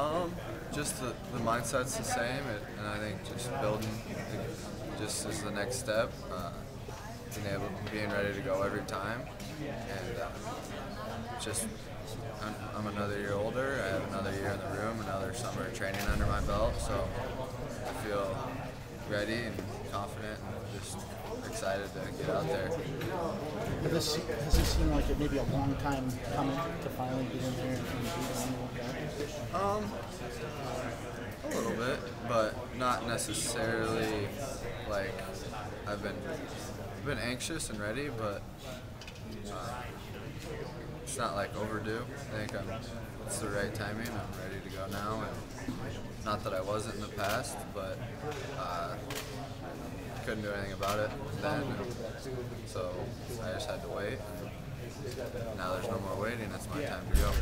Um, just the, the mindset's the same, and I think just building just is the next step. Uh, being able, being ready to go every time, and uh, just I'm, I'm another year older. I have another year in the room, another summer of training under my belt, so I feel ready and confident and just excited to get out there. This, has this seemed like it may be a long time coming to finally get in there and beat? Um, a little bit, but not necessarily like I've been I've been anxious and ready, but uh, it's not like overdue. I think I'm, it's the right timing. I'm ready to go now, and not that I wasn't in the past, but uh, couldn't do anything about it then. So I just had to wait. Now there's no more waiting. It's my time to go.